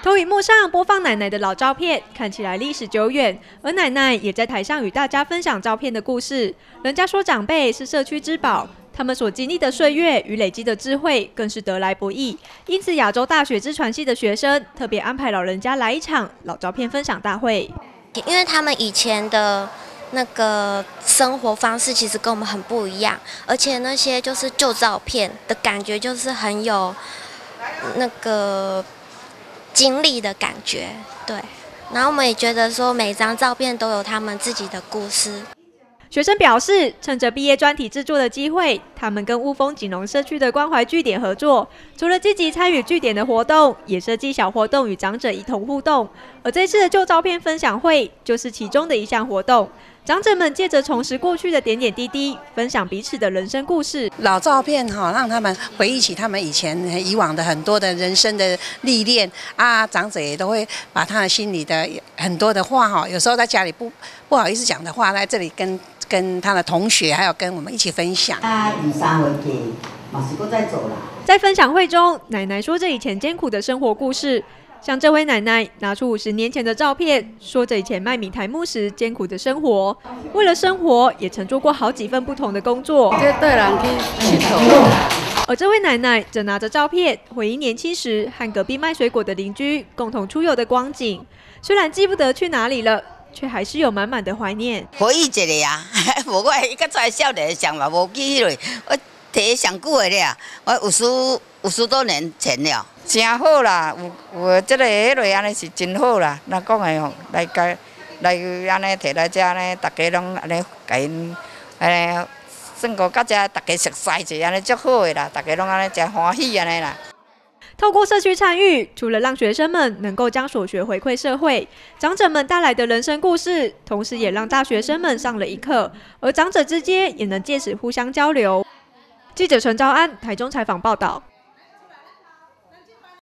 投影幕上播放奶奶的老照片，看起来历史久远，而奶奶也在台上与大家分享照片的故事。人家说长辈是社区之宝，他们所经历的岁月与累积的智慧更是得来不易。因此，亚洲大学之传系的学生特别安排老人家来一场老照片分享大会，因为他们以前的。那个生活方式其实跟我们很不一样，而且那些就是旧照片的感觉，就是很有那个经历的感觉，对。然后我们也觉得说，每张照片都有他们自己的故事。学生表示，趁着毕业专题制作的机会，他们跟乌峰锦龙社区的关怀据点合作，除了积极参与据点的活动，也设计小活动与长者一同互动。而这次的旧照片分享会就是其中的一项活动。长者们借着重拾过去的点点滴滴，分享彼此的人生故事。老照片哈，让他们回忆起他们以前以往的很多的人生的历练啊。长者也都会把他的心里的很多的话哈，有时候在家里不不好意思讲的话，在这里跟。跟他的同学，还有跟我们一起分享。啊，二三回去，马斯克在走了。在分享会中，奶奶说着以前艰苦的生活故事。像这位奶奶拿出五十年前的照片，说着以前卖米台木时艰苦的生活。为了生活，也曾做过好几份不同的工作。这带人去而这位奶奶则拿着照片，回忆年轻时和隔壁卖水果的邻居共同出游的光景。虽然记不得去哪里了。却还是有满满的怀念。回忆一下啊，无 我一个在少年想嘛，无记迄个，我提上久的了，我有十有十多年前了，真好啦，有有这个迄个安尼是真好啦。那讲的吼，来家来安尼摕来遮呢，大家拢安尼甲因安尼算过到遮，大家熟悉一下，安尼足好的啦，大家拢安尼真欢喜安尼啦。透过社区参与，除了让学生们能够将所学回馈社会，长者们带来的人生故事，同时也让大学生们上了一课，而长者之间也能借此互相交流。记者陈昭安，台中采访报道。